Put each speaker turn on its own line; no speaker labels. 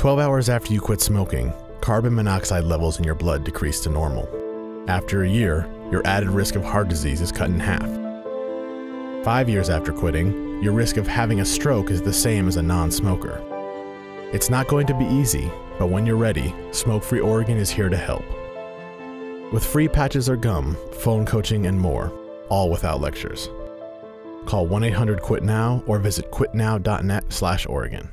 12 hours after you quit smoking, carbon monoxide levels in your blood decrease to normal. After a year, your added risk of heart disease is cut in half. Five years after quitting, your risk of having a stroke is the same as a non smoker. It's not going to be easy, but when you're ready, Smoke Free Oregon is here to help. With free patches or gum, phone coaching, and more, all without lectures. Call 1 800 QUIT NOW or visit quitnow.net slash Oregon.